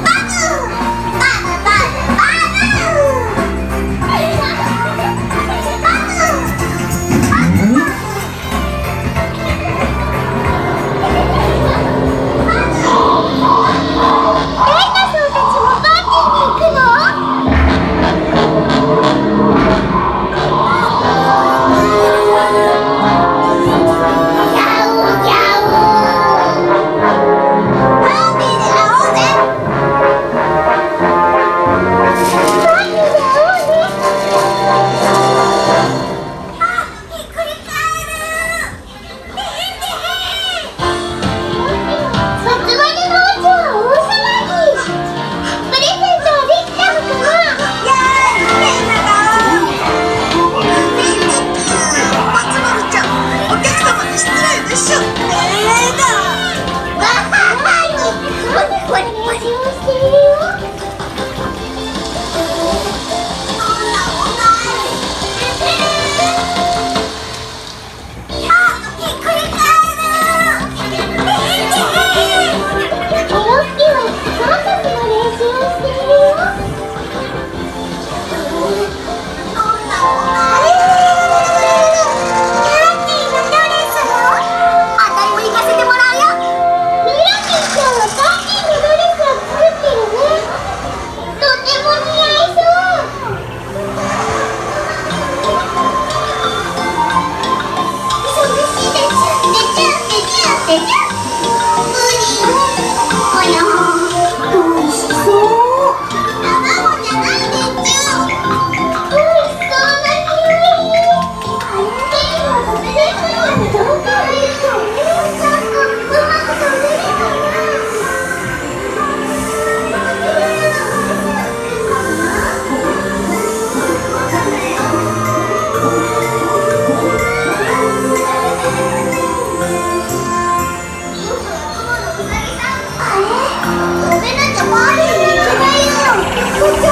Bubble! Good job!